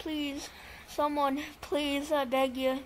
Please, someone, please, I beg you.